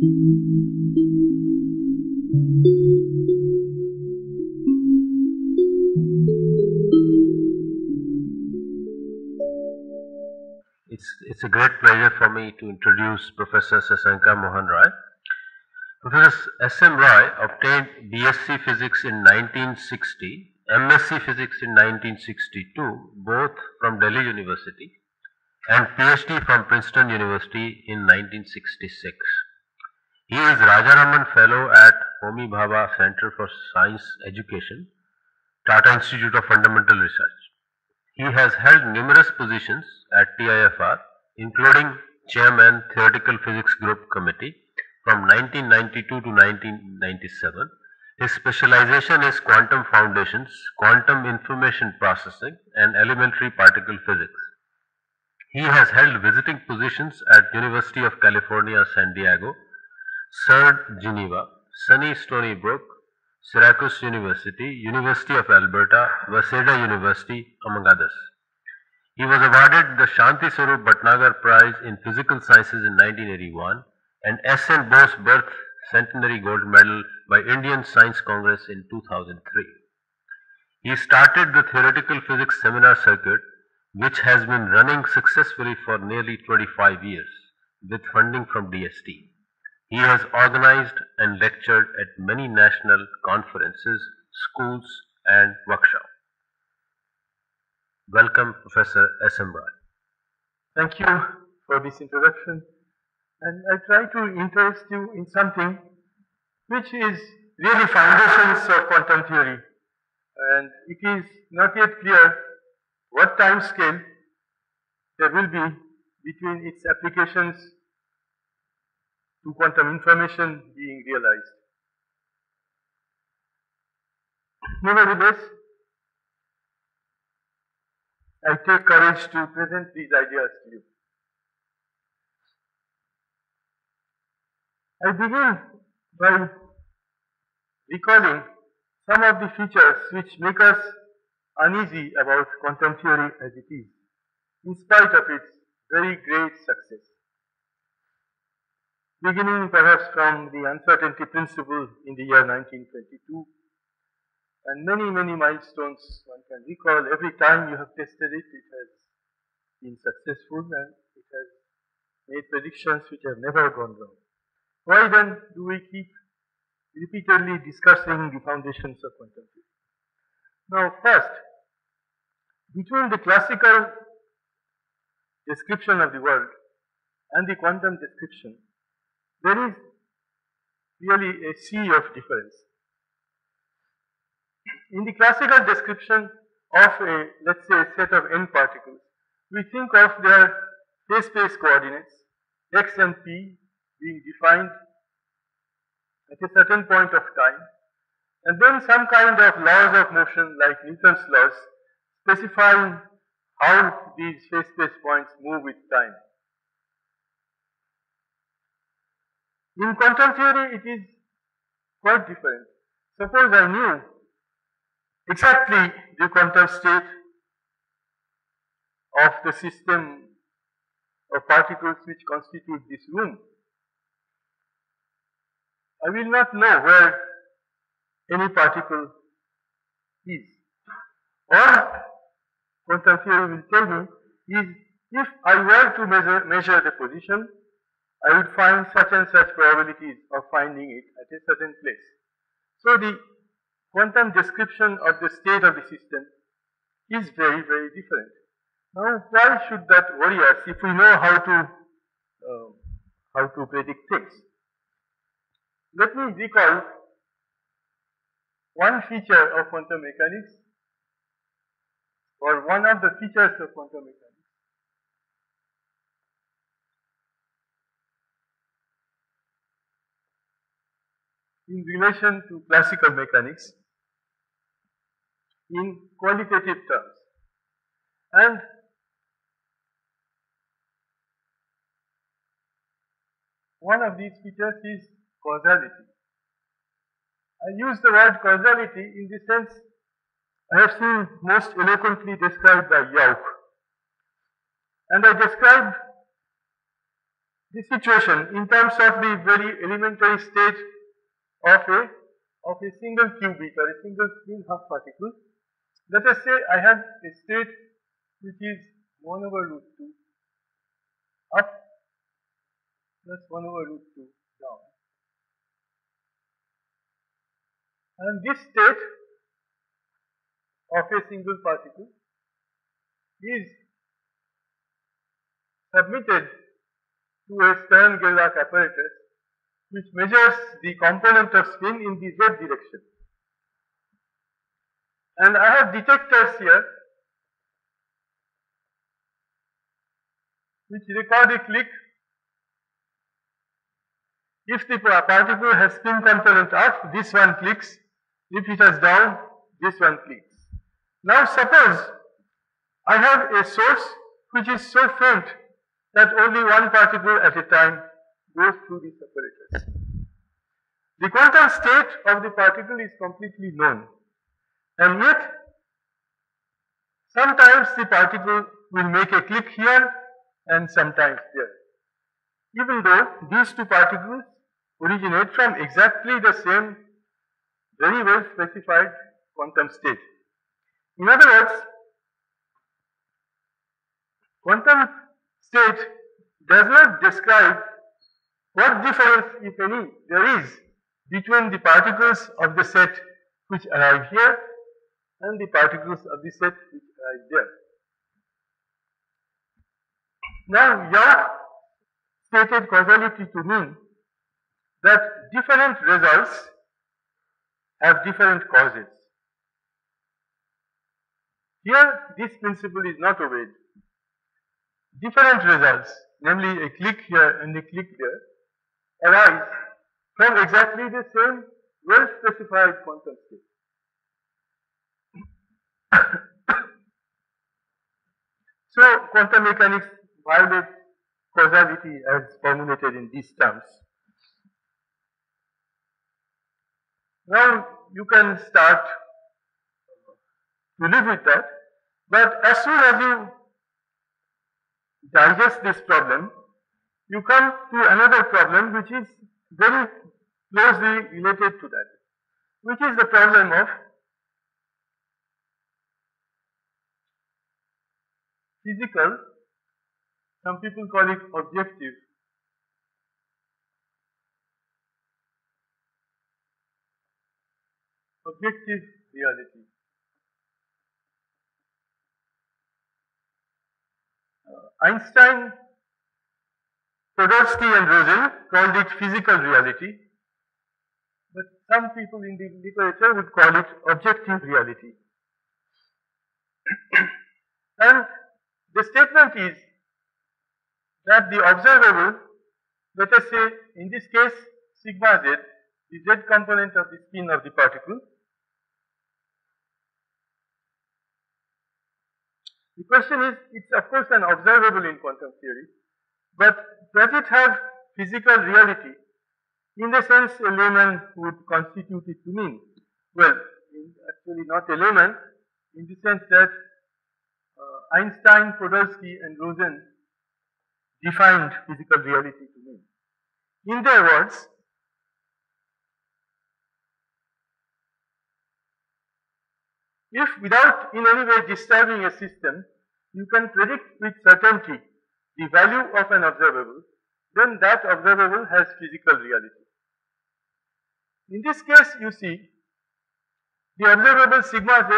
It's, it's a great pleasure for me to introduce Professor Sasanka Mohan Roy. Professor S.M. Roy obtained BSc Physics in 1960, MSc Physics in 1962, both from Delhi University, and PhD from Princeton University in 1966. He is Raja Ramanna Fellow at Homi Bhabha Center for Science Education, Tata Institute of Fundamental Research. He has held numerous positions at TIFR, including Chairman Theoretical Physics Group Committee from 1992 to 1997. His specialization is quantum foundations, quantum information processing, and elementary particle physics. He has held visiting positions at University of California, San Diego, CERN Geneva, SUNY Stony Brook, Syracuse University, University of Alberta, Waseda University, among others. He was awarded the Shanti Swarup Bhatnagar Prize in Physical Sciences in 1981 and S. N. Bose Birth Centenary Gold Medal by Indian Science Congress in 2003. He started the Theoretical Physics Seminar Circuit, which has been running successfully for nearly 25 years with funding from DST. He has organized and lectured at many national conferences, schools, and workshops. Welcome, Professor S. M. Thank you for this introduction. And I try to interest you in something which is really foundations of quantum theory. And it is not yet clear what time scale there will be between its applications to quantum information being realized. Nevertheless, I take courage to present these ideas to you. I begin by recalling some of the features which make us uneasy about quantum theory as it is, in spite of its very great success. Beginning perhaps from the uncertainty principle in the year 1922, and many, many milestones one can recall. Every time you have tested it, it has been successful and it has made predictions which have never gone wrong. Why then do we keep repeatedly discussing the foundations of quantum physics? Now, first, between the classical description of the world and the quantum description, there is really a sea of difference. In the classical description of a, let's say, a set of n particles, we think of their phase space coordinates, x and p, being defined at a certain point of time, and then some kind of laws of motion like Newton's laws specifying how these phase space points move with time. In quantum theory, it is quite different. Suppose I knew exactly the quantum state of the system of particles which constitute this room. I will not know where any particle is. Or quantum theory will tell me is if I were to measure, measure the position, I would find such and such probabilities of finding it at a certain place. So the quantum description of the state of the system is very, very different. Now, why should that worry us if we know how to uh, how to predict things? Let me recall one feature of quantum mechanics, or one of the features of quantum mechanics. In relation to classical mechanics in qualitative terms. And one of these features is causality. I use the word causality in the sense I have seen most eloquently described by Jauch. And I described the situation in terms of the very elementary state of a of a single qubit or a single spin half particle. Let us say I have a state which is 1 over root 2 up plus 1 over root 2 down. And this state of a single particle is submitted to a Stern-Gerlach apparatus which measures the component of spin in the z direction. And I have detectors here which record a click if the particle has spin component up, this one clicks. If it has down, this one clicks. Now suppose I have a source which is so faint that only one particle at a time goes through this apparatus. The quantum state of the particle is completely known and yet sometimes the particle will make a click here and sometimes there. Even though these two particles originate from exactly the same very well specified quantum state. In other words, quantum state does not describe what difference, if any, there is between the particles of the set which arrive here and the particles of the set which arrive there. Now, Young stated causality to mean that different results have different causes. Here, this principle is not obeyed. Different results, namely a click here and a click there, arise from exactly the same well specified quantum state. so, quantum mechanics violates causality as formulated in these terms. Now, you can start to live with that, but as soon as you digest this problem, you come to another problem which is very closely related to that, which is the problem of physical, some people call it objective, objective reality. Uh, Einstein Podolsky and Rosen called it physical reality, but some people in the literature would call it objective reality. and the statement is that the observable, let us say in this case sigma z, the z component of the spin of the particle, the question is, it's of course an observable in quantum theory, but does it have physical reality in the sense a layman would constitute it to mean? Well, actually not a layman, in the sense that uh, Einstein, Podolsky and Rosen defined physical reality to mean. In their words, if without in any way disturbing a system, you can predict with certainty the value of an observable, then that observable has physical reality. In this case, you see, the observable sigma z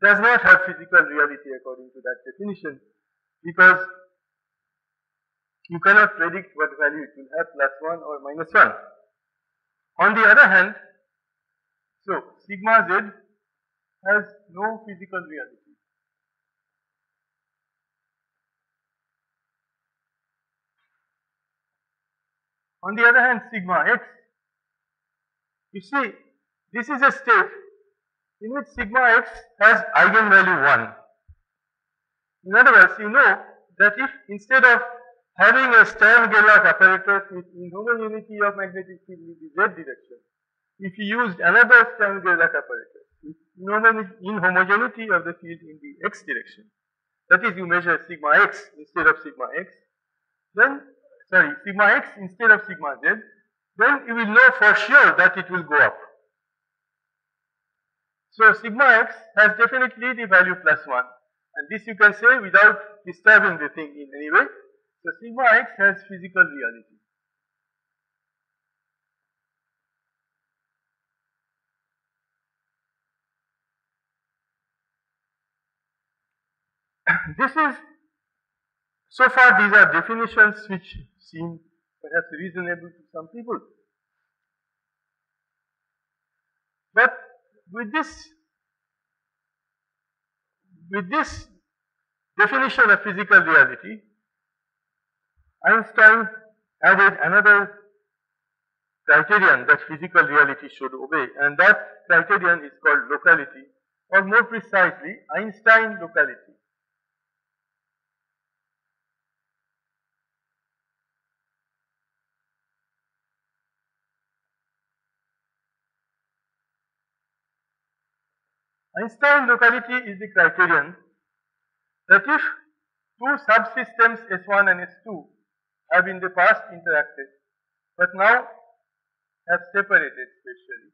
does not have physical reality according to that definition because you cannot predict what value it will have plus 1 or minus 1. On the other hand, so sigma z has no physical reality. On the other hand, sigma x, you see, this is a state in which sigma x has eigenvalue 1. In other words, you know that if instead of having a Stern-Gerlach apparatus with inhomogeneity of magnetic field in the z direction, if you used another Stern-Gerlach apparatus with inhomogeneity of the field in the x direction, that is, you measure sigma x instead of sigma x, then sorry, sigma x instead of sigma z, then you will know for sure that it will go up. So sigma x has definitely the value plus 1 and this you can say without disturbing the thing in any way. So sigma x has physical reality. this is so far these are definitions which seem perhaps reasonable to some people. But with this with this definition of physical reality, Einstein added another criterion that physical reality should obey and that criterion is called locality or more precisely Einstein locality. Einstein locality is the criterion. That if two subsystems S1 and S2 have in the past interacted but now have separated spatially,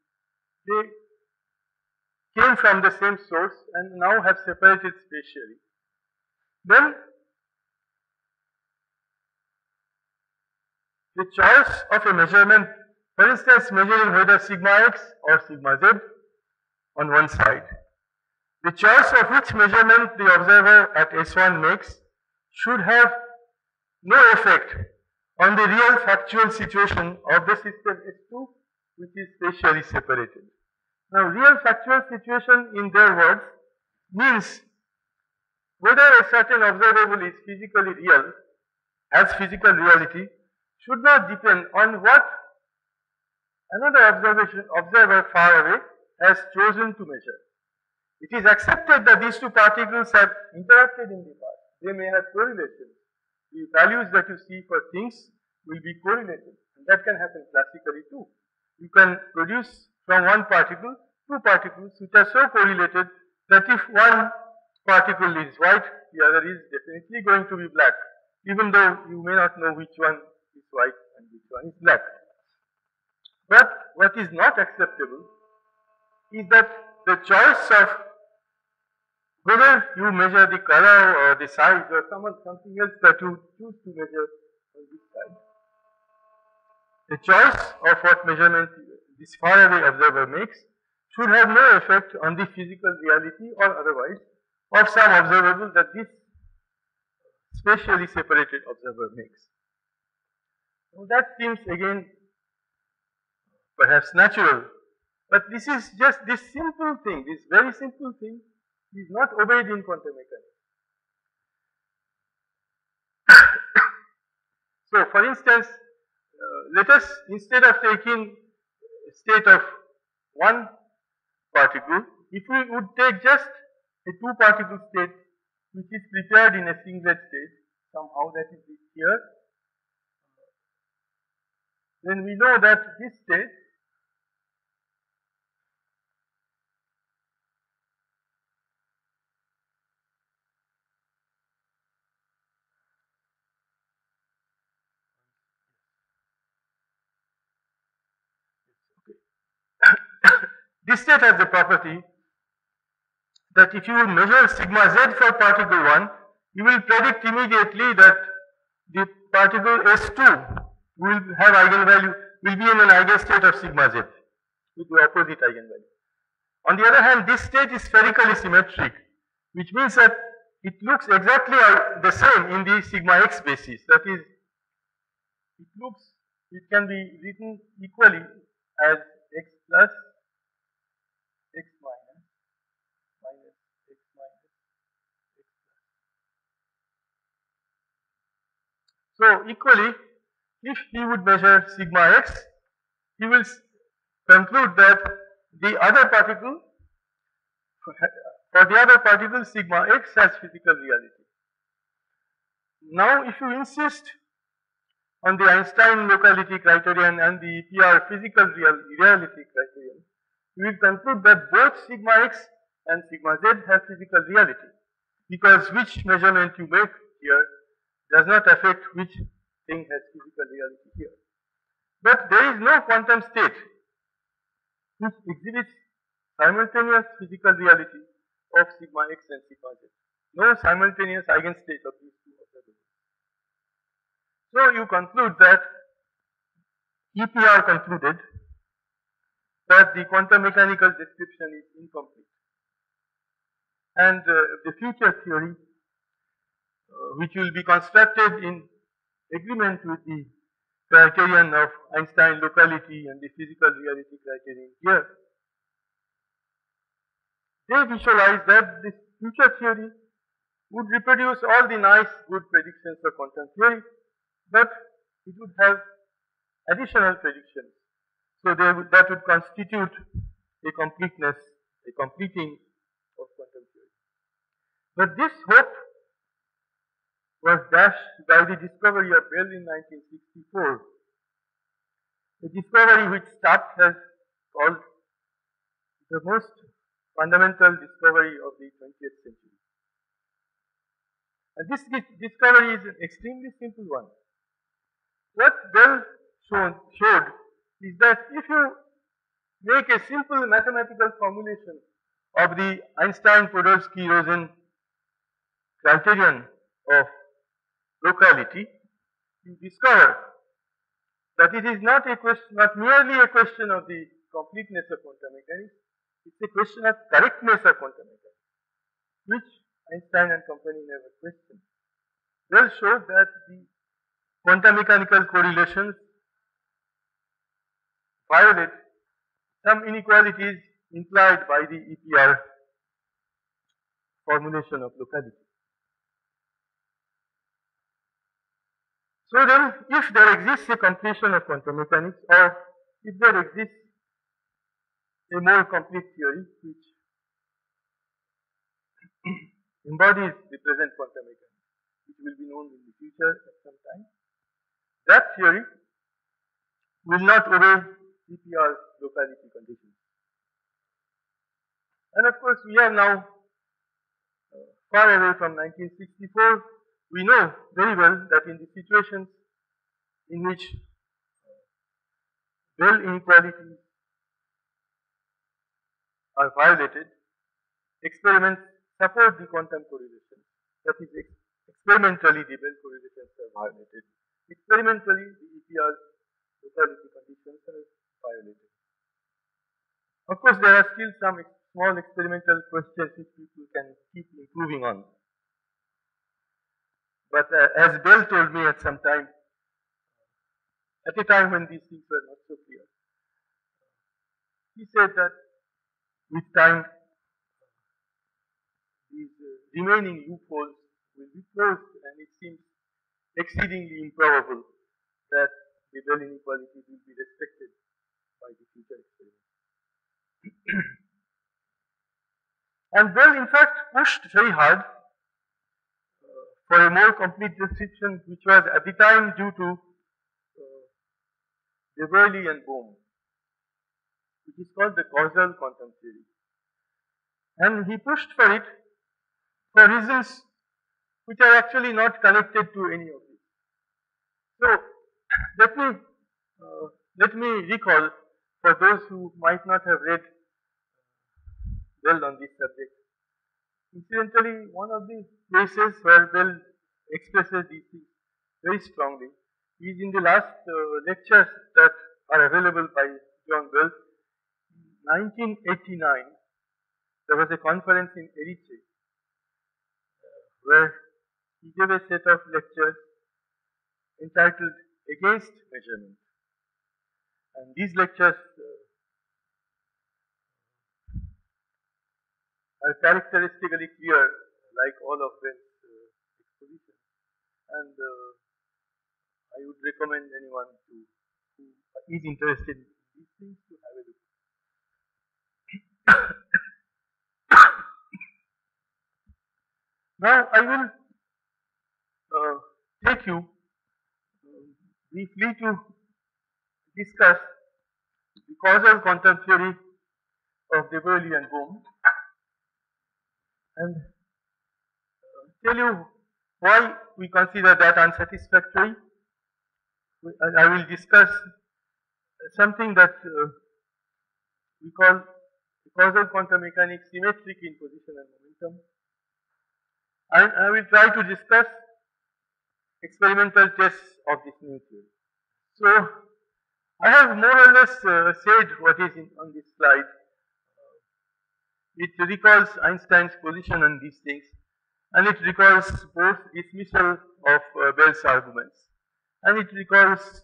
they came from the same source and now have separated spatially, then the choice of a measurement, for instance measuring whether sigma x or sigma z on one side the choice of which measurement the observer at S1 makes should have no effect on the real factual situation of the system S2 which is spatially separated. Now real factual situation in their words means whether a certain observable is physically real as physical reality should not depend on what another observation observer far away has chosen to measure. It is accepted that these two particles have interacted in the past. They may have correlation. The values that you see for things will be correlated. And that can happen classically too. You can produce from one particle two particles which are so correlated that if one particle is white, the other is definitely going to be black, even though you may not know which one is white and which one is black. But what is not acceptable is that the choice of whether you measure the color or the size or some, something else that you choose to measure on this side. The choice of what measurement this far away observer makes should have no effect on the physical reality or otherwise of some observable that this spatially separated observer makes. Now that seems again perhaps natural but this is just this simple thing, this very simple thing is not obeyed in quantum mechanics. so, for instance, uh, let us instead of taking state of one particle, if we would take just a two particle state which is prepared in a singlet state, somehow that is here, then we know that this state This state has the property that if you measure sigma z for particle 1, you will predict immediately that the particle S2 will have eigenvalue, will be in an eigenstate of sigma z with the opposite eigenvalue. On the other hand, this state is spherically symmetric, which means that it looks exactly the same in the sigma x basis. That is, it looks, it can be written equally as x plus x minus minus x minus x plus. So equally, if he would measure sigma x, he will conclude that the other particle, for the other particle sigma x has physical reality. Now if you insist on the Einstein locality criterion and the PR physical real reality criterion, we will conclude that both sigma x and sigma z have physical reality because which measurement you make here does not affect which thing has physical reality here. But there is no quantum state which exhibits simultaneous physical reality of sigma x and sigma z. No simultaneous eigenstate of these two observables. So you conclude that EPR concluded that the quantum mechanical description is incomplete. And uh, the future theory, Uh, which will be constructed in agreement with the criterion of Einstein locality and the physical reality criterion here, they visualize that this future theory would reproduce all the nice good predictions of quantum theory, but it would have additional predictions. So would, that would constitute a completeness, a completing of quantum theory. But this hope was dashed by the discovery of Bell in 1964, a discovery which Stapp has called the most fundamental discovery of the 20th century. And this discovery is an extremely simple one. What Bell showed is that if you make a simple mathematical formulation of the Einstein-Podolsky-Rosen criterion of locality, you discover that it is not a question, not merely a question of the completeness of quantum mechanics, it's a question of correctness of quantum mechanics, which Einstein and company never questioned. Bell showed that the quantum mechanical correlations violate some inequalities implied by the EPR formulation of locality. So then, if there exists a completion of quantum mechanics, or if there exists a more complete theory which embodies the present quantum mechanics, which will be known in the future at some time, that theory will not obey EPR locality conditions. And of course, we are now uh, far away from 1964. We know very well that in the situations in which uh, Bell inequalities are violated, experiments support the quantum correlation. That is, experimentally the Bell correlations are violated. Experimentally, the EPR locality conditions are violated. Of course, there are still some small experimental questions which people can keep improving on. But uh, as Bell told me at some time, at a time when these things were not so clear, he said that with time, these uh, remaining loopholes will be closed and it seems exceedingly improbable that the Bell inequality will be respected by the future experiment. and Bell in fact pushed very hard for a more complete description which was at the time due to De and Bohm which is called the causal quantum theory. And he pushed for it for reasons which are actually not connected to any of these. So let me uh, let me recall for those who might not have read well on this subject. Incidentally, one of the places where Bell expresses these very strongly is in the last uh, lectures that are available by John Bell 1989, there was a conference in Erice where he gave a set of lectures entitled Against Measurement. And these lectures uh, are characteristically clear, like all of Bell's uh, expositions. And uh, I would recommend anyone to, who is interested in these things to have a look. now I will uh, take you uh, briefly to discuss the causal quantum theory of De Broglie and Bohm and uh, tell you why we consider that unsatisfactory I will discuss something that uh, we call causal quantum mechanics symmetric in position and momentum. And I will try to discuss experimental tests of this new theory. So, I have more or less uh, said what is in, on this slide. It recalls Einstein's position on these things and it recalls both dismissal of uh, Bell's arguments and it recalls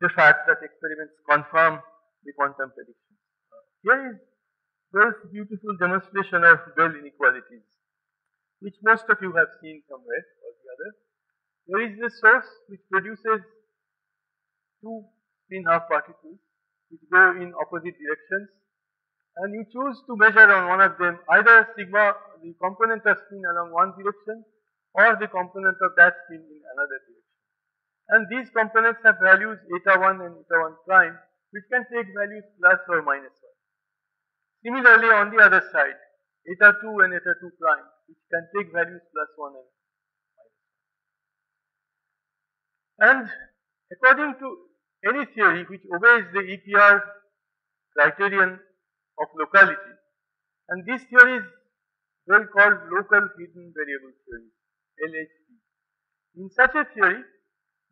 the fact that experiments confirm the quantum prediction. Here is Bell's beautiful demonstration of Bell inequalities, which most of you have seen somewhere or the other. There is a source which produces two spin half particles which go in opposite directions and you choose to measure on one of them either sigma, the component of spin along one direction or the component of that spin in another direction. And these components have values eta 1 and eta 1 prime which can take values plus or minus 1. Similarly on the other side, eta 2 and eta 2 prime which can take values plus 1 and minus 1. And according to any theory which obeys the EPR criterion of locality. And this theory is well called local hidden variable theory, LHV. In such a theory,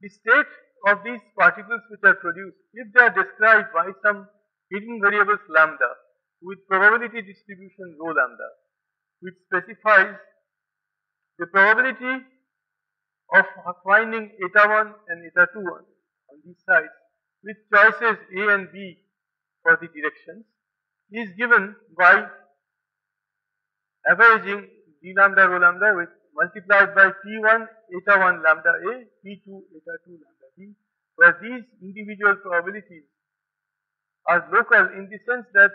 the state of these particles which are produced, if they are described by some hidden variables lambda with probability distribution rho lambda, which specifies the probability of finding eta 1 and eta 2 on these sides with choices A and B for the directions is given by averaging d lambda rho lambda with multiplied by p1 eta 1 lambda a, p2 eta 2 lambda b, where these individual probabilities are local in the sense that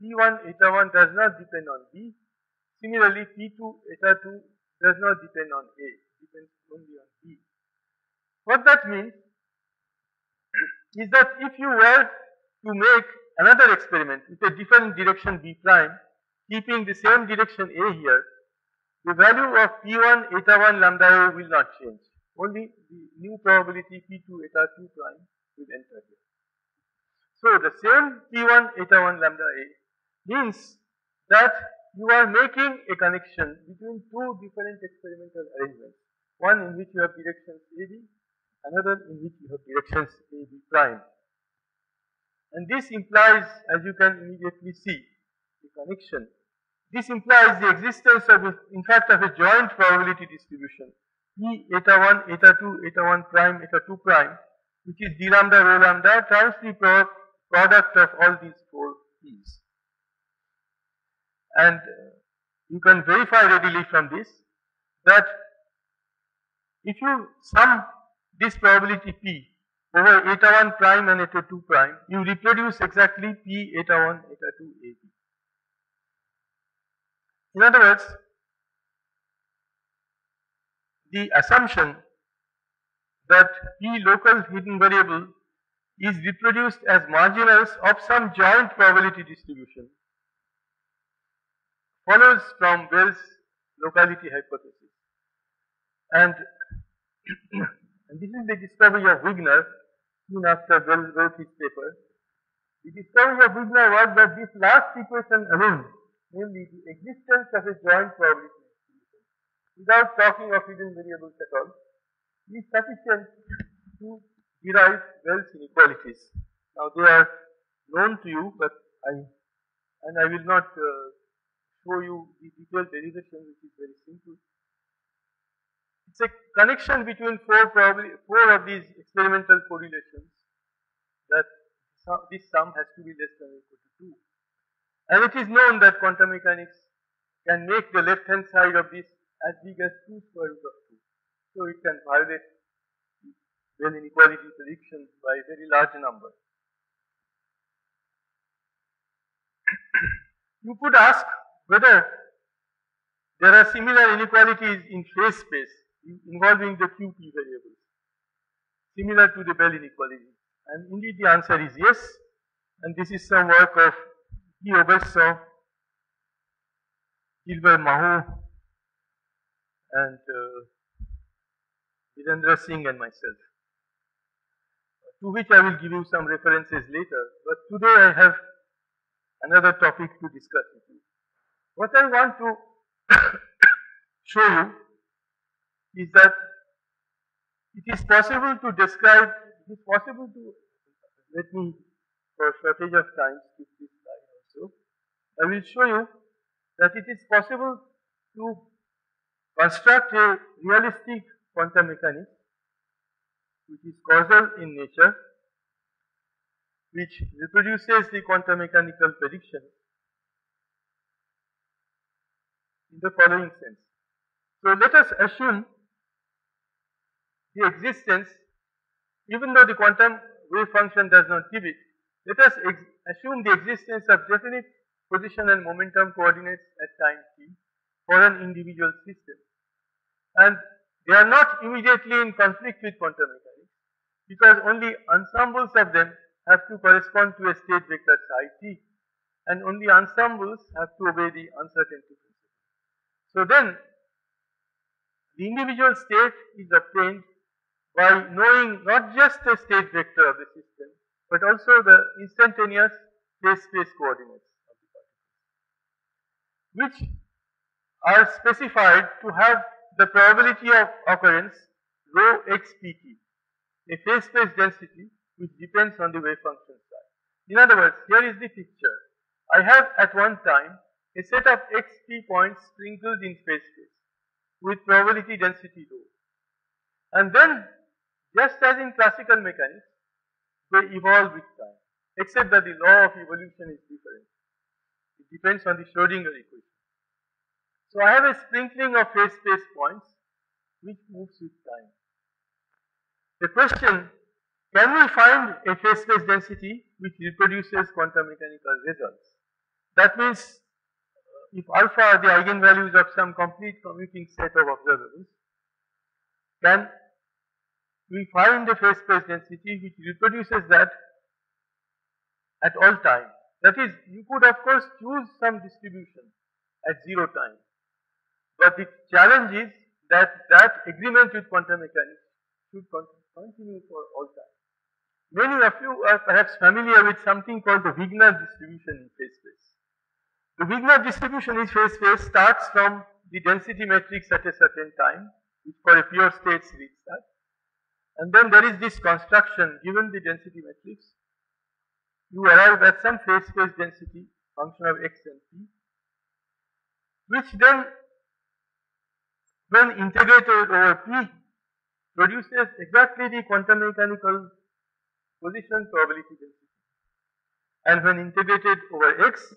p1 eta 1 does not depend on b. Similarly, p2 eta 2 does not depend on a, depends only on b. What that means is that if you were to make another experiment with a different direction b prime, keeping the same direction a here, the value of p1 eta 1 lambda a will not change. Only the new probability p2 eta 2 prime will enter here. So the same p1 eta 1 lambda a means that you are making a connection between two different experimental arrangements. One in which you have directions AB, another in which you have directions AB prime. And this implies, as you can immediately see, the connection. This implies the existence of, a, in fact, of a joint probability distribution, E eta 1, eta 2, eta 1 prime, eta 2 prime, which is d lambda rho lambda times the pro product of all these four E's. And uh, you can verify readily from this that if you sum this probability P over eta 1 prime and eta 2 prime, you reproduce exactly P eta 1 eta 2 AB. In other words, the assumption that P local hidden variable is reproduced as marginals of some joint probability distribution follows from Bell's locality hypothesis. And and this is the discovery of Wigner soon after Bell wrote his paper. The discovery of Wigner was that this last equation alone, namely the existence of a joint probability without talking of hidden variables at all, is sufficient to derive Bell's inequalities. Now they are known to you, but I and I will not uh, show you the detailed derivation, which is very simple. It's a connection between four probably four of these experimental correlations that this sum has to be less than or equal to 2. And it is known that quantum mechanics can make the left hand side of this as big as 2 square root of 2. So it can violate Bell inequality predictions by a very large number. you could ask whether there are similar inequalities in phase space involving the QP variables, similar to the Bell inequality. And indeed the answer is yes. And this is some work of Guy Auberson, Gilbert and uh, Singh and myself. to which I will give you some references later. But today I have another topic to discuss with you. What I want to show you is that it is possible to describe, it is possible to, let me, for shortage of time, skip this slide also. I will show you that it is possible to construct a realistic quantum mechanics which is causal in nature, which reproduces the quantum mechanical prediction in the following sense. So let us assume the existence, even though the quantum wave function does not give it, let us assume the existence of definite position and momentum coordinates at time t for an individual system. And they are not immediately in conflict with quantum mechanics because only ensembles of them have to correspond to a state vector psi t and only ensembles have to obey the uncertainty principle. So then the individual state is obtained by knowing not just the state vector of the system but also the instantaneous phase space coordinates of the particles which are specified to have the probability of occurrence rho x pt, a phase space density which depends on the wave function psi. In other words, here is the picture. I have at one time a set of xt points sprinkled in phase space with probability density rho. And then, just as in classical mechanics, they evolve with time, except that the law of evolution is different. It depends on the Schrodinger equation. So I have a sprinkling of phase space points which moves with time. The question, can we find a phase space density which reproduces quantum mechanical results? That means if alpha are the eigenvalues of some complete commuting set of observables, then we find the phase space density which reproduces that at all time. That is, you could of course choose some distribution at zero time. But the challenge is that that agreement with quantum mechanics should continue for all time. Many of you are perhaps familiar with something called the Wigner distribution in phase space. The Wigner distribution in phase space starts from the density matrix at a certain time, which for a pure state reads that. And then there is this construction given the density matrix, you arrive at some phase space density function of x and p, which then when integrated over P produces exactly the quantum mechanical position probability density. And when integrated over X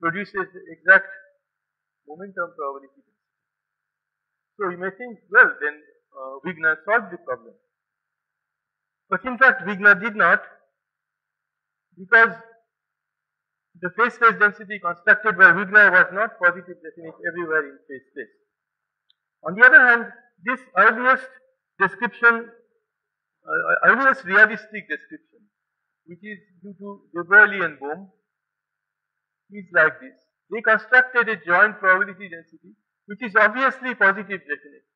produces the exact momentum probability density. So you may think, well then uh, Wigner solved the problem. But in fact Wigner did not because the phase space density constructed by Wigner was not positive definite everywhere in phase space. On the other hand, this earliest description, uh, earliest realistic description, which is due to de Broglie and Bohm, is like this. They constructed a joint probability density, which is obviously positive definite.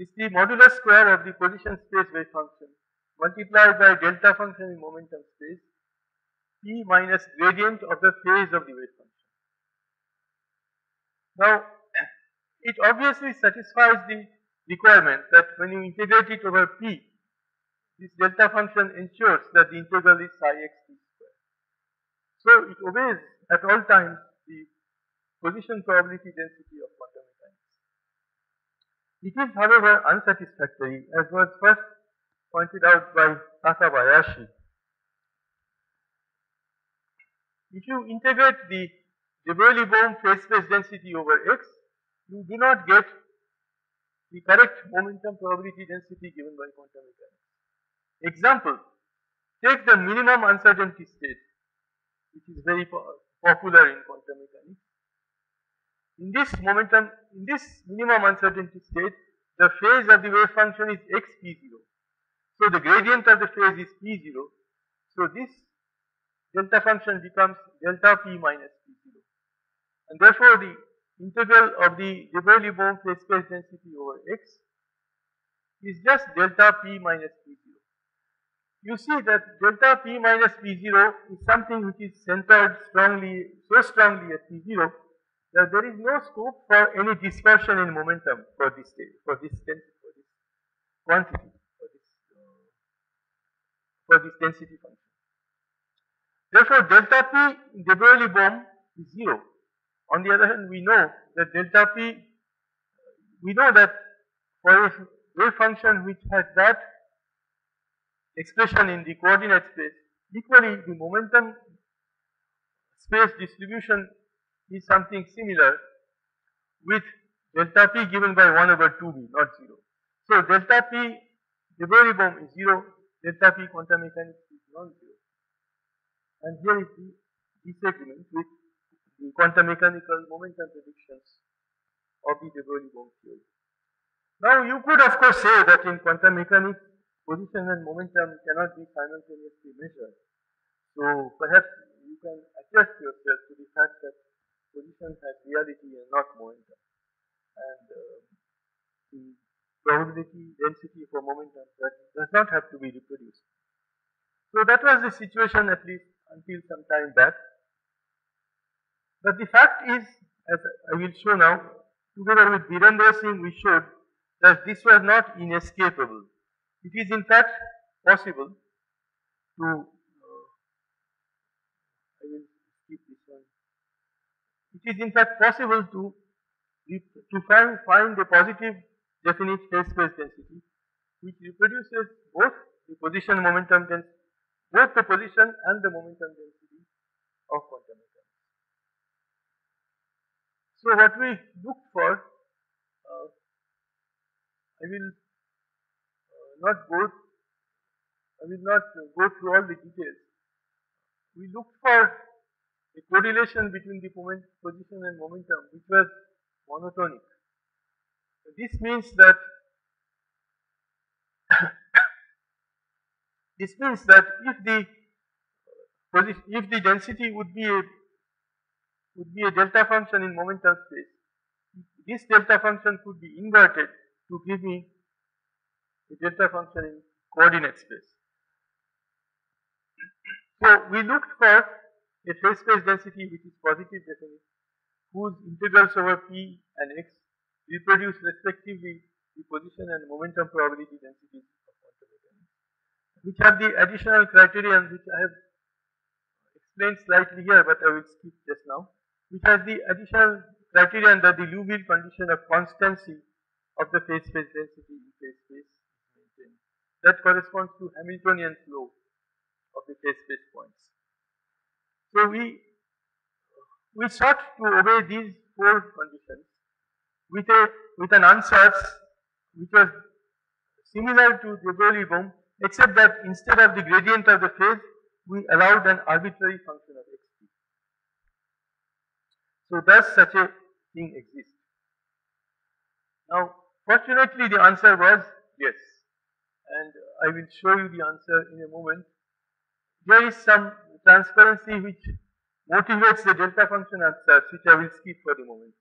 It's the modulus square of the position space wave function multiplied by delta function in momentum space, p minus gradient of the phase of the wave function. Now, it obviously satisfies the requirement that when you integrate it over p, this delta function ensures that the integral is psi x t square. So it obeys at all times the position probability density of. It is however unsatisfactory as was first pointed out by Takabayashi. If you integrate the de Broglie-Bohm phase space density over x, you do not get the correct momentum probability density given by quantum mechanics. Example, take the minimum uncertainty state, which is very popular in quantum mechanics. In this momentum, in this minimum uncertainty state, the phase of the wave function is x p0. So the gradient of the phase is p0. So this delta function becomes delta p minus p0. And therefore the integral of the de Broglie-Bohm phase space density over x is just delta p minus p0. you see that delta p minus p0 is something which is centered strongly, so strongly at p0 that there is no scope for any dispersion in momentum for this for this density, for this quantity, for this, uh, for this density function. Therefore, delta p de Broglie Bohm is 0. On the other hand, we know that delta p, we know that for a wave function which has that expression in the coordinate space, equally the momentum space distribution is something similar with delta p given by 1 over 2b, not 0. So delta p the Bohm is 0, delta p quantum mechanics is non-zero. And here is the disagreement with the quantum mechanical momentum predictions of the de Broglie Bohm theory. Now you could of course say that in quantum mechanics position and momentum cannot be simultaneously measured. So perhaps you can adjust yourself to the fact that position has reality and not momentum. And the probability density for momentum does not have to be reproduced. So that was the situation at least until some time back. But the fact is, as I will show now, together with Virendra Singh, we showed that this was not inescapable. It is in fact possible to, uh, I will skip this one. It is in fact possible to, to find, find a positive definite phase space density which reproduces both the position momentum density both the position and the momentum density of quantum mechanics. So what we look for, uh, I will uh, not go, I will not go through all the details. We looked for a correlation between the moment, position and momentum which was monotonic. This means that This means that if the if the density would be a would be a delta function in momentum space, this delta function could be inverted to give me a delta function in coordinate space. So we looked for a phase space density which is positive definite, whose integrals over p and x reproduce respectively the position and momentum probability densities which have the additional criterion which I have explained slightly here but I will skip just now, which has the additional criterion that the Liouville condition of constancy of the phase space density in phase space is maintained. That corresponds to Hamiltonian flow of the phase space points. So we we sought to obey these four conditions with a with an ansatz which was similar to the Broglie Bohm except that instead of the gradient of the phase, we allowed an arbitrary function of xt. So does such a thing exist? Now, fortunately the answer was yes, and I will show you the answer in a moment. There is some transparency which motivates the delta function answer, uh, which I will skip for the moment.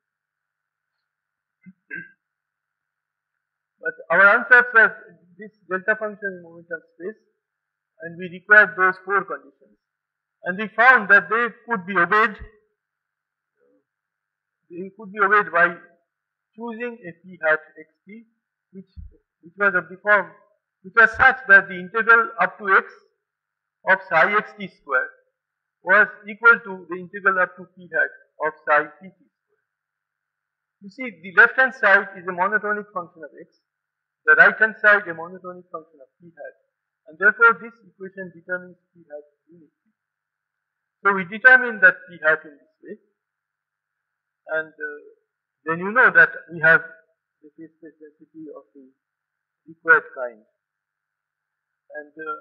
but our answer was this delta function in momentum space and we required those four conditions. And we found that they could be obeyed, they could be obeyed by choosing a p hat xt which, which was of the form, which was such that the integral up to x of psi xt square was equal to the integral up to p hat of psi pt square. You see, the left hand side is a monotonic function of x the right hand side a monotonic function of p hat and therefore this equation determines p hat uniquely. So we determine that p hat in this way and uh, then you know that we have the phase density of the required kind. And uh,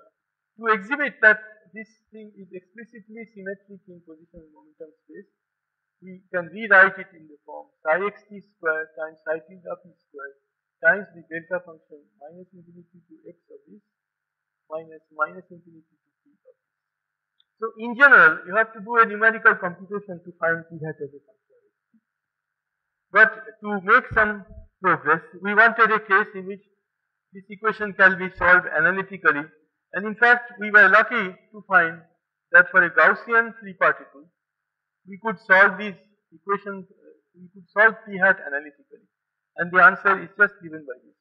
to exhibit that this thing is explicitly symmetric in position and momentum space, we can rewrite it in the form psi xt square times psi tilde p square times the delta function minus infinity to x of this minus minus infinity to p of this. So in general, you have to do a numerical computation to find p hat as a function. But to make some progress, we wanted a case in which this equation can be solved analytically And in fact, we were lucky to find that for a Gaussian free particle, we could solve these equations, we could solve p hat analytically. And the answer is just given by this.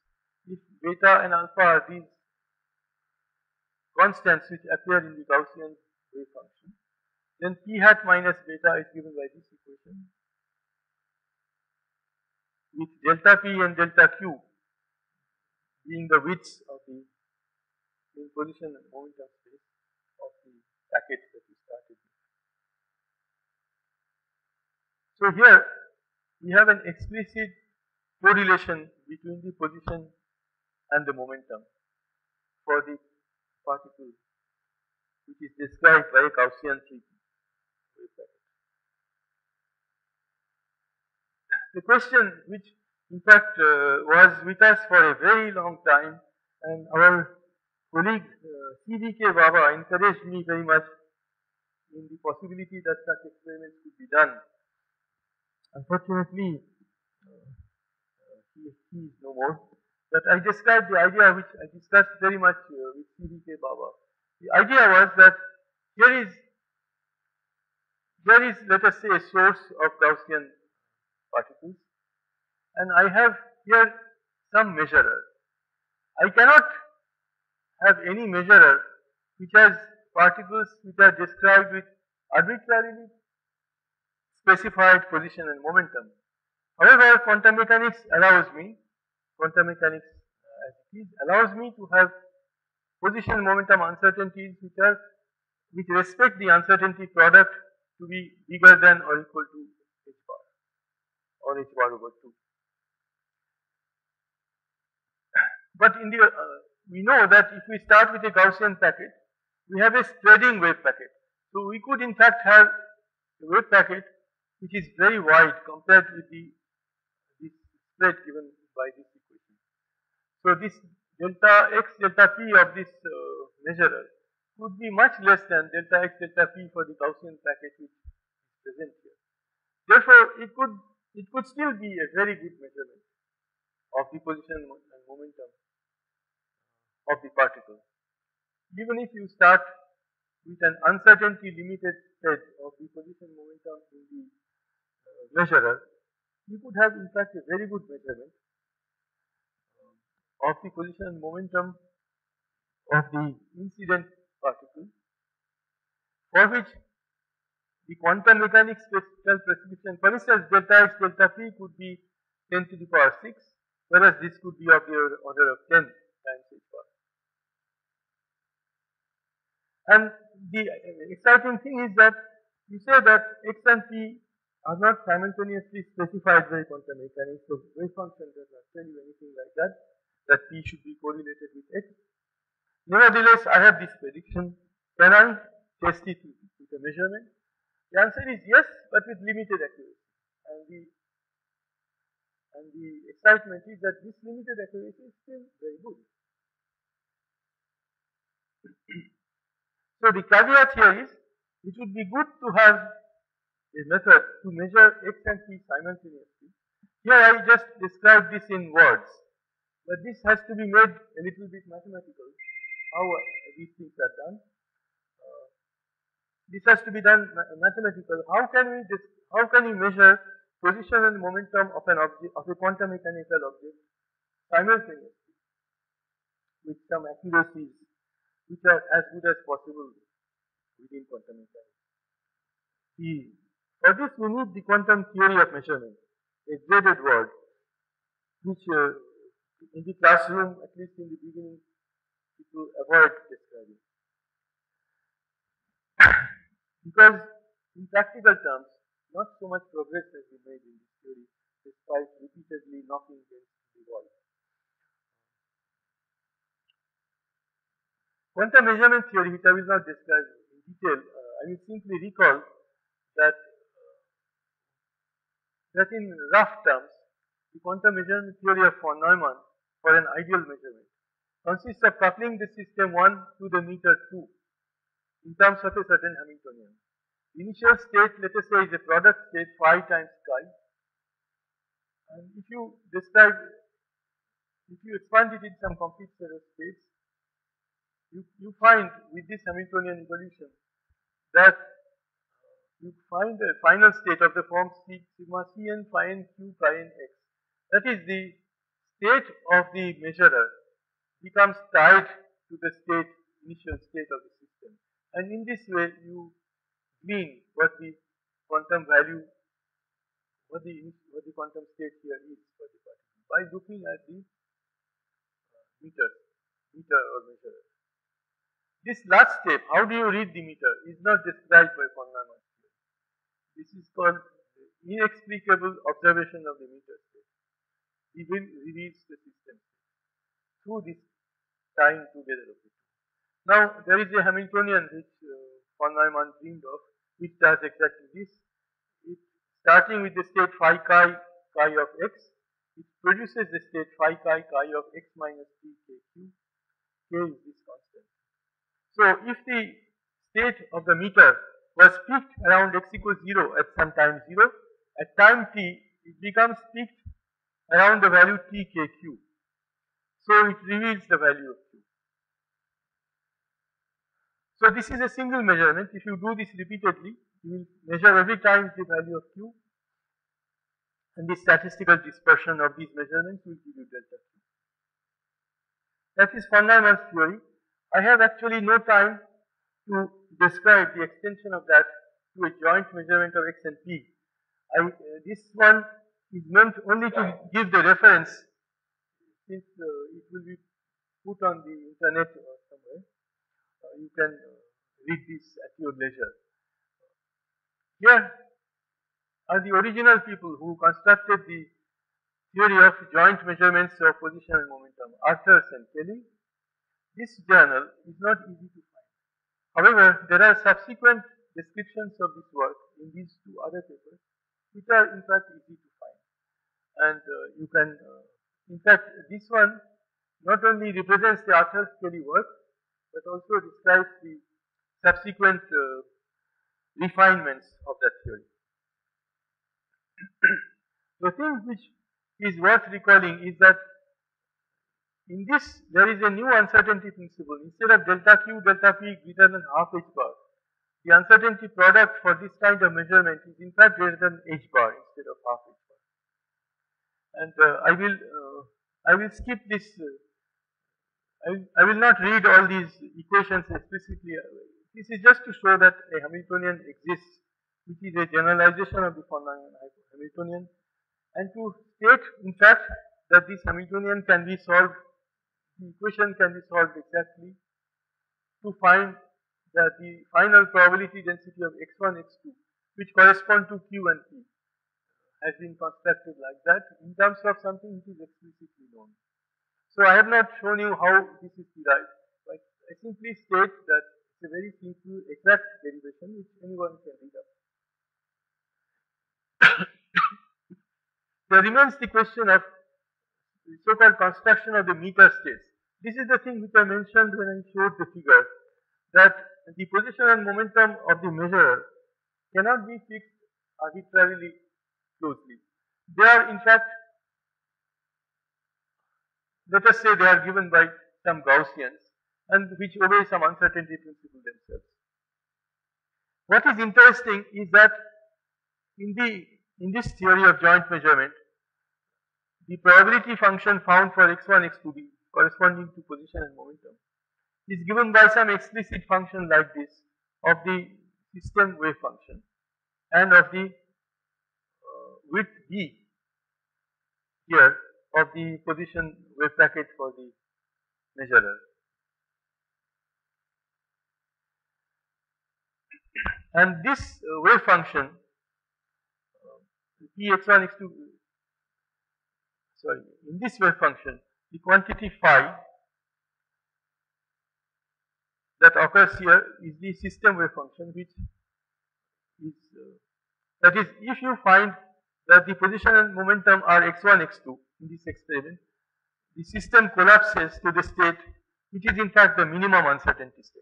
If beta and alpha are these constants which appear in the Gaussian wave function, then p hat minus beta is given by this equation with delta p and delta q being the widths of the position and momentum space of the packet that we started with. So here we have an explicit correlation between the position and the momentum for the particle which is described by a Gaussian 3. The question which in fact uh, was with us for a very long time and our colleague uh, CVK Baba encouraged me very much in the possibility that such experiments could be done. Unfortunately, uh, he, he, is no more. But I described the idea which I discussed very much uh, with CVK Baba. The idea was that here is there is let us say a source of Gaussian particles and I have here some measurer. I cannot have any measurer which has particles which are described with arbitrarily specified position and momentum. However, quantum mechanics allows me, quantum mechanics as it is, allows me to have position and momentum uncertainties which are which respect the uncertainty product to be bigger than or equal to h bar or h bar over 2. But in the uh, we know that if we start with a Gaussian packet, we have a spreading wave packet. So we could in fact have a wave packet which is very wide compared with the this spread given by this equation. So this delta x delta p of this uh, measurer would be much less than delta x delta p for the Gaussian packet which is present here. Therefore, it could it could still be a very good measurement of the position and momentum of the particle. Even if you start with an uncertainty limited set of the position momentum in the uh, measurer, you could have in fact a very good measurement uh, of the position momentum of the incident particle for which the quantum mechanics special precipitation, for instance delta x delta p could be 10 to the power 6 whereas this could be of the order of 10 times h bar. And the exciting thing is that you say that x and p are not simultaneously specified by quantum mechanics, so wave function does not tell you anything like that, that p should be correlated with x. Nevertheless, I have this prediction. Can I test it with a measurement? The answer is yes, but with limited accuracy. And the and the excitement is that this limited accuracy is still very good. So the caveat here is it would be good to have a method to measure x and p simultaneously. Here I just described this in words, but this has to be made a little bit mathematical, how these things are done. Uh, this has to be done mathematical. How can we how can we measure position and momentum of an object of a quantum mechanical object simultaneously with some accuracies which are as good as possible within quantum mechanics. For this we need the quantum theory of measurement, a dreaded word, which uh, in the classroom, at least in the beginning, people avoid describing. because in practical terms, not so much progress has been made in this theory, despite repeatedly knocking against the wall. Quantum measurement theory, which I will not describe in detail, uh, I will simply recall that uh, that in rough terms, the quantum measurement theory of von Neumann for an ideal measurement consists of coupling the system 1 to the meter 2 in terms of a certain Hamiltonian. Initial state, let us say, is a product state phi times chi. And if you describe, if you expand it in some complete set of states, you, you find with this Hamiltonian evolution that you find the final state of the form sigma c phi n q phi n x. That is the state of the measurer becomes tied to the state, initial state of the system. And in this way you glean what the quantum value, what the, what the quantum state here is for the particle by looking at the meter, meter or measurer. This last step, how do you read the meter, is not described by Neumann. This is called inexplicable observation of the meter state. Will reveals the system through this tying together of two. Now, there is a Hamiltonian which uh, von Neumann dreamed of, which does exactly this. It, starting with the state phi chi chi of x, it produces the state phi chi chi of x minus t k q. K is this constant. So, if the state of the meter was peaked around x equals 0 at some time 0, at time t it becomes peaked around the value t k q. So, it reveals the value of q. So, this is a single measurement. If you do this repeatedly, you will measure every time the value of q and the statistical dispersion of these measurements will give you delta q. That is Neumann's theory. I have actually no time to describe the extension of that to a joint measurement of x and p. I, uh, this one is meant only to give the reference since uh, it will be put on the internet or somewhere. Uh, you can uh, read this at your leisure. Here are the original people who constructed the theory of joint measurements of position and momentum, Arthurs and Kelly. This journal is not easy to find. However, there are subsequent descriptions of this work in these two other papers, which are in fact easy to find. And uh, you can, uh, in fact, this one not only represents the Arthurs Kelly work, but also describes the subsequent uh, refinements of that theory. the thing which is worth recalling is that in this there is a new uncertainty principle. Instead of delta q, delta p greater than half h bar, the uncertainty product for this kind of measurement is in fact greater than h bar instead of half h bar. And uh, I will uh, I will skip this. Uh, I, I will not read all these equations explicitly. This is just to show that a Hamiltonian exists, which is a generalization of the von Hamiltonian, and to state, in fact, that this Hamiltonian can be solved, equation can be solved exactly to find that the final probability density of x1, x2, which correspond to q and p, has been constructed like that in terms of something which is explicitly known. So I have not shown you how this is derived, I simply state that it's a very simple exact derivation which anyone can read up. there remains the question of the so-called construction of the meter states. This is the thing which I mentioned when I showed the figure that the position and momentum of the measurer cannot be fixed arbitrarily closely. They are in fact let us say they are given by some Gaussians and which obey some uncertainty principle themselves. What is interesting is that in the in this theory of joint measurement, the probability function found for x1, x2 b corresponding to position and momentum is given by some explicit function like this of the system wave function and of the uh, width b here of the position wave packet for the measurer. And this uh, wave function, uh, px1, x2, sorry, in this wave function, the quantity phi that occurs here is the system wave function which is, uh, that is if you find that the position and momentum are x1, x2 in this experiment, the system collapses to the state which is in fact the minimum uncertainty state.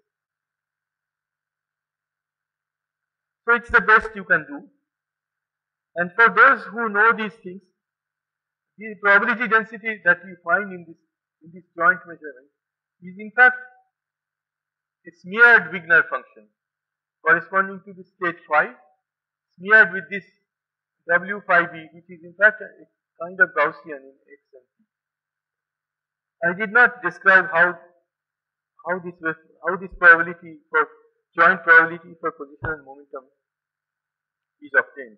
So it's the best you can do. And for those who know these things, the probability density that you find in this in this joint measurement is in fact a smeared Wigner function corresponding to the state phi smeared with this W phi b which is in fact a kind of Gaussian in x and p. I did not describe how how this how this probability for joint probability for position and momentum is obtained.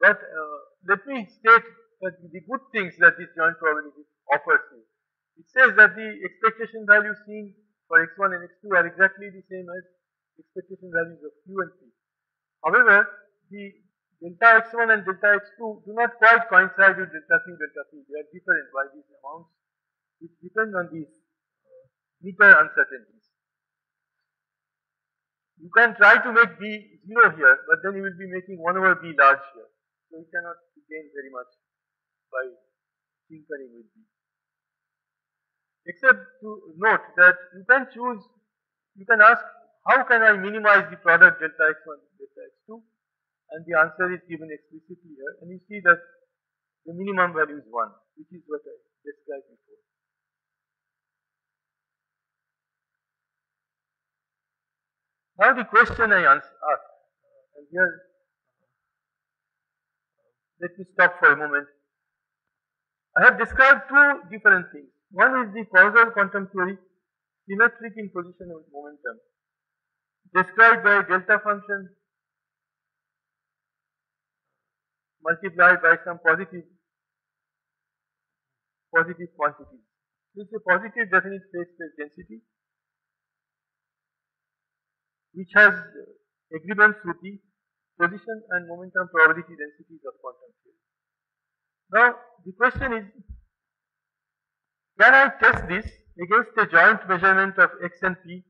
But uh, let me state that the good things that this joint probability offers you. It says that the expectation values seen for x1 and x2 are exactly the same as expectation values of q and p. However, the delta x1 and delta x2 do not quite coincide with delta q, delta p. They are different by these amounts which depend on these uh, meter uncertainties. You can try to make b 0 here, but then you will be making 1 over b large here. So you cannot gain very much by tinkering with b. Except to note that you can choose, you can ask how can I minimize the product delta x1 delta x2 and the answer is given explicitly here and you see that the minimum value is 1 which is what I described before. Now the question I asked, and here let me stop for a moment. I have described two different things. One is the causal quantum theory, symmetric in position and momentum, described by delta function multiplied by some positive positive quantity. This is a positive definite phase space density which has agreements with the position and momentum probability densities of quantum theory. Now the question is, can I test this against the joint measurement of x and p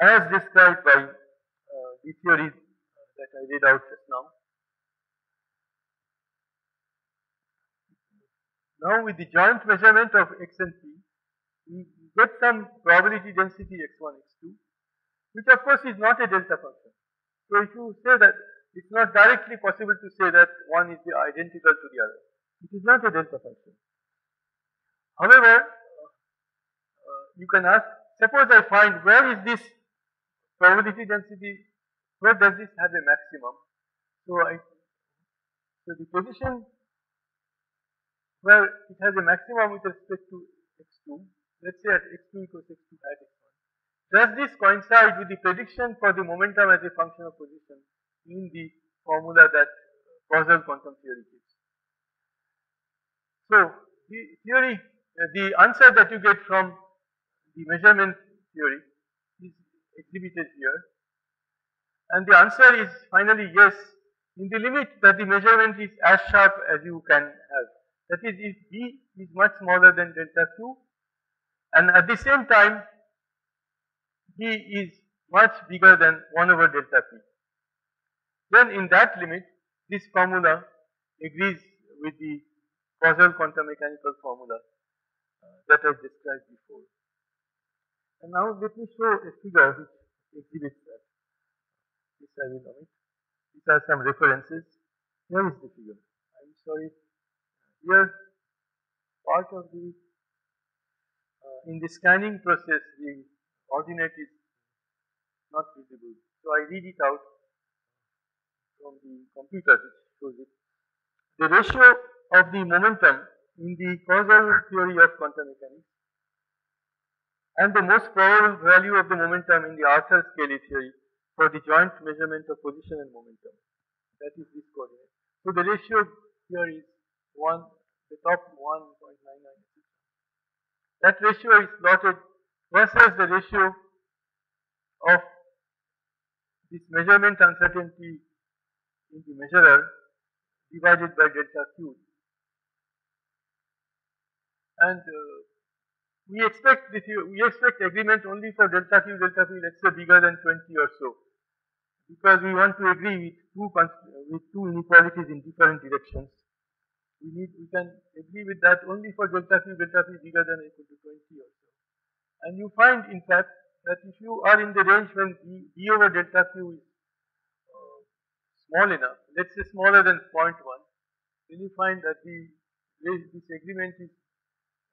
as described by uh, the theories that I read out just now? Now with the joint measurement of x and p, we get some probability density x1, x2, which of course is not a delta function. So if you say that it's not directly possible to say that one is identical to the other. It is not a delta function. However, uh, you can ask, suppose I find where is this probability density, where does this have a maximum? So I, so the position where it has a maximum with respect to x2, let's say at x2 equals x2 at x1. Does this coincide with the prediction for the momentum as a function of position in the formula that causal quantum theory gives? So, the theory, uh, the answer that you get from the measurement theory is exhibited here. And the answer is finally yes, in the limit that the measurement is as sharp as you can have. That is, if B is much smaller than delta Q, and at the same time, B is much bigger than 1 over delta P. Then in that limit, this formula agrees with the causal quantum mechanical formula uh, that I described before. And now let me show a figure which exhibits that. This I will omit. These are some references. Here is the figure. I'm sorry. Here, part of the, uh, in the scanning process, the ordinate is not visible. So I read it out from the computer which shows it. The ratio of the momentum in the causal theory of quantum mechanics and the most probable value of the momentum in the Arthur Kelly theory for the joint measurement of position and momentum. That is this coordinate. So the ratio here is 1, the top 1.996. That ratio is plotted versus the ratio of this measurement uncertainty in the measurer divided by delta q. And uh, we expect this, we expect agreement only for delta q, delta p, let's say bigger than 20 or so, because we want to agree with two with two inequalities in different directions. We need we can agree with that only for delta q, delta p bigger than equal to 20 or so. And you find, in fact, that if you are in the range when d, d over delta q is uh, small enough, let's say smaller than 0.1, then you find that the this agreement is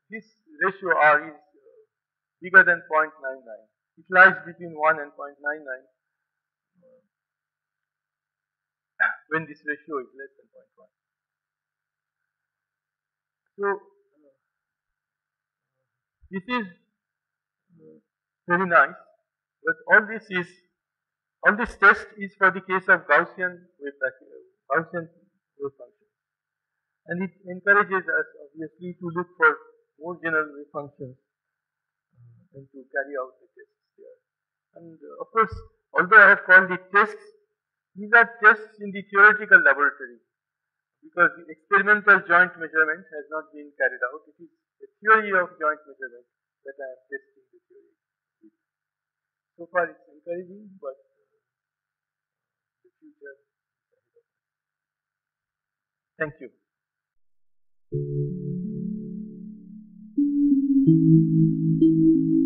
this ratio r is uh, bigger than 0.99. it lies between 1 and 0.99 when this ratio is less than 0.1. So, uh, this is uh, very nice, but all this is, all this test is for the case of Gaussian wave, Gaussian wave function. And it encourages us obviously to look for more general functions uh, and to carry out the tests here. And uh, of course, although I have called it tests, these are tests in the theoretical laboratory because the experimental joint measurement has not been carried out. It is the theory of joint measurement that I am testing the theory. So far it's encouraging, but uh, the future. Thank you. thank you